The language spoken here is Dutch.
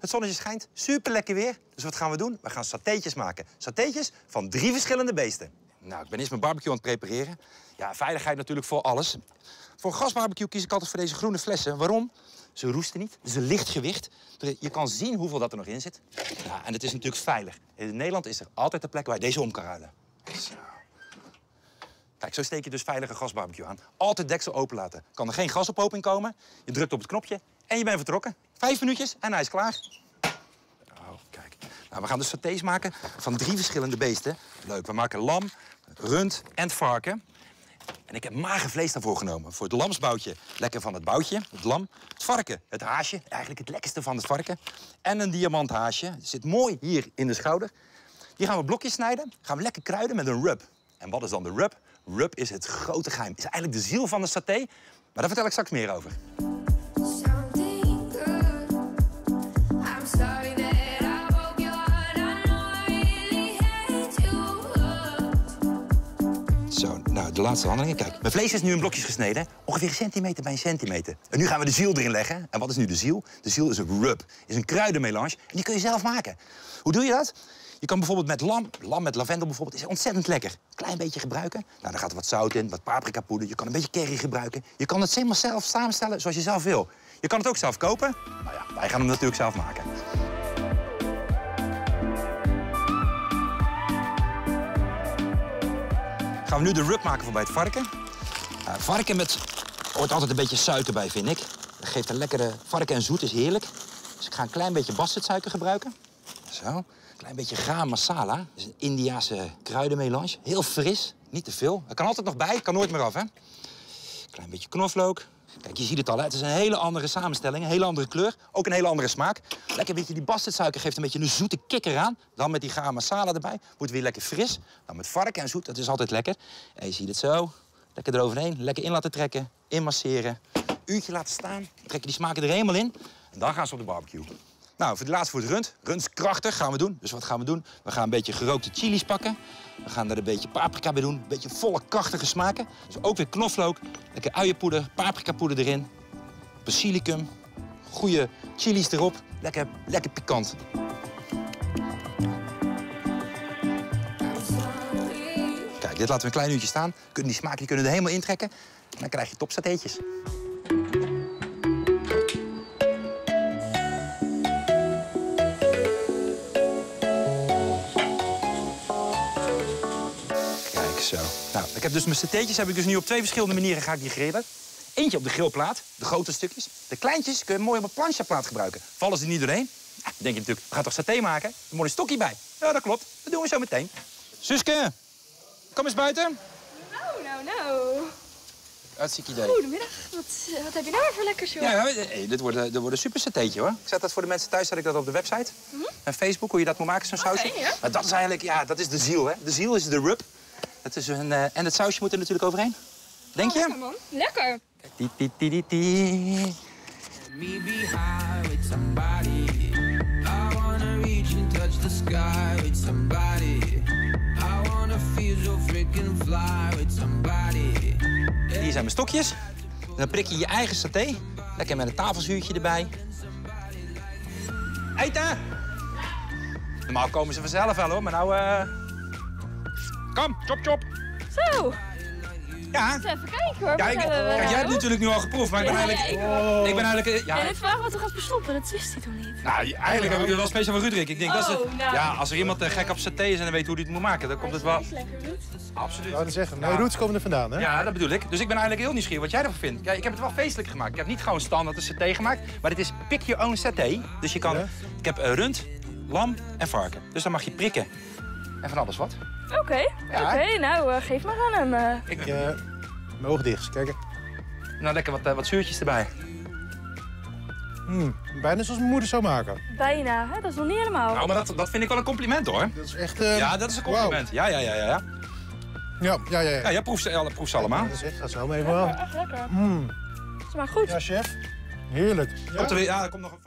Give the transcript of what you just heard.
Het zonnetje schijnt, super lekker weer. Dus wat gaan we doen? We gaan satéetjes maken. Satéetjes van drie verschillende beesten. Nou, ik ben eerst mijn barbecue aan het prepareren. Ja, veiligheid natuurlijk voor alles. Voor een gasbarbecue kies ik altijd voor deze groene flessen. Waarom? Ze roesten niet, het is een licht gewicht. Je kan zien hoeveel dat er nog in zit. Ja, en het is natuurlijk veilig. In Nederland is er altijd een plek waar je deze om kan ruilen. Zo. Kijk, zo steek je dus veilige gasbarbecue aan. Altijd deksel open laten. Kan er geen gasophoping komen. Je drukt op het knopje en je bent vertrokken. Vijf minuutjes en hij is klaar. Oh, kijk. Nou, we gaan dus satés maken van drie verschillende beesten. Leuk, we maken lam, rund en varken. En ik heb mager vlees daarvoor genomen. Voor het lamsboutje lekker van het boutje, het lam. Het varken, het haasje, eigenlijk het lekkerste van het varken. En een diamanthaasje, zit mooi hier in de schouder. Die gaan we blokjes snijden, gaan we lekker kruiden met een rub. En wat is dan de rub? Rub is het grote geheim. Is eigenlijk de ziel van de saté. Maar daar vertel ik straks meer over. Nou, de laatste handelingen. Kijk, mijn vlees is nu in blokjes gesneden. Ongeveer centimeter bij centimeter. En nu gaan we de ziel erin leggen. En wat is nu de ziel? De ziel is een rub. Is een kruidenmelange. En die kun je zelf maken. Hoe doe je dat? Je kan bijvoorbeeld met lam, lam met lavendel bijvoorbeeld, is ontzettend lekker. Klein beetje gebruiken. Nou, dan gaat er wat zout in, wat paprikapoeder. Je kan een beetje curry gebruiken. Je kan het helemaal zelf samenstellen zoals je zelf wil. Je kan het ook zelf kopen. Nou ja, wij gaan hem natuurlijk zelf maken. Gaan we nu de rub maken voor bij het varken. Varken met hoort altijd een beetje suiker bij, vind ik. Dat geeft een lekkere varken en zoet, is heerlijk. Dus ik ga een klein beetje bastardsuiker gebruiken. Zo. Een klein beetje garam masala. Dat is een Indiase kruidenmelange. Heel fris, niet te veel. Er kan altijd nog bij, kan nooit meer af, hè. Klein beetje knoflook. Kijk, je ziet het al, het is een hele andere samenstelling, een hele andere kleur. Ook een hele andere smaak. Lekker beetje die bastardsuiker geeft een beetje een zoete kikker aan. Dan met die garam masala erbij. Wordt weer lekker fris. Dan met varken en zoet, dat is altijd lekker. En je ziet het zo. Lekker eroverheen. Lekker in laten trekken. Inmasseren. Uurtje laten staan. Dan trek je die smaken er helemaal in. En dan gaan ze op de barbecue. Nou, voor de laatste voor het rund. Rund krachtig, gaan we doen. Dus wat gaan we doen? We gaan een beetje gerookte chilies pakken. We gaan er een beetje paprika bij doen. Een beetje volle, krachtige smaken. Dus ook weer knoflook. Lekker uienpoeder, paprikapoeder erin. Basilicum. Goede chilies erop. Lekker, lekker pikant. Kijk, dit laten we een klein uurtje staan. Kunnen die smaken die kunnen er helemaal intrekken. En dan krijg je topsatéetjes. Zo. Nou, ik heb dus mijn satéetjes heb ik dus nu op twee verschillende manieren ga ik die grillen. Eentje op de grillplaat, de grote stukjes. De kleintjes kun je mooi op een planchaplaat gebruiken. Vallen ze er niet doorheen? Ja, dan denk je natuurlijk, we gaan toch saté maken? Een mooi stokje bij. Ja, dat klopt. Dat doen we zo meteen. Suske, kom eens buiten. Nou, nou, nou. Hartstikke idee. Goedemiddag. Wat, eh, wat heb je nou weer voor lekkers, joh? Ja, ja, hey, dit wordt, eh, dit wordt een super satéetje hoor. Ik zet dat voor de mensen thuis, zet ik dat op de website. En Facebook, hoe je dat moet maken, zo'n sausje. Mhm. ja. Maar dat is eigenlijk, ja, dat is de ziel hè. De ziel is de rub. Dat is een, eh, en het sausje moet er natuurlijk overheen. Denk Lekker, je? man. Lekker. Ti, ti, ti, ti, ti. me be high with somebody. I wanna reach and touch the sky with somebody. I wanna feel so freaking fly with somebody. Hier zijn mijn stokjes. Dan prik je je eigen saté. Lekker met een tafelzuurtje erbij. Eten! Normaal komen ze vanzelf wel hoor, maar nou... eh Kom, chop chop. Zo. Ja, Eens even kijken, hoor. ja Wat ik, hebben we kijk, jij hebt nou? natuurlijk nu al geproefd, maar ik ben Ja, eigenlijk... ja, ik ik ben eigenlijk... Ja, En dit vragen we toch als bestoppen? Dat wist hij toch niet? Nou, eigenlijk heb ik het wel speciaal voor Rudrik. Ik denk dat is het. Oh, nou. Ja, als er iemand eh, gek op saté is en dan weet hoe hij het moet maken, dan komt het wel. is lekker? Absoluut. Wou je zeggen, nee, roots komen er vandaan, hè? Ja, dat bedoel ik. Dus ik ben eigenlijk heel nieuwsgierig wat jij ervan vindt. Ja, ik heb het wel feestelijk gemaakt. Ik heb niet gewoon standaard een saté gemaakt, maar het is pick your own saté. Dus je kan. Ja. Ik heb eh, rund, lam en varken. Dus dan mag je prikken. En van alles wat. Oké, Ja. oké. Nou, eh, geef maar aan hem. eh. Ik, eh, mijn ogen dicht, kijk. Nou, lekker wat, wat zuurtjes erbij. Hmm, bijna zoals mijn moeder zou maken. bijna, hè? Dat is nog niet helemaal. Nou, maar dat, dat vind ik wel een compliment hoor. Dat is echt... eh, Ja, dat is een compliment. Ja, ja, ja, ja. ja. Ja, ja, ja. ja. Ja, jij proeft ze, alle- proeft ze allemaal. Dat is echt, dat zo maar even wel. Echt lekker. Mm. Smaakt goed. Ja, chef. Heerlijk. Ja? Komt er weer, ja, er komt nog een...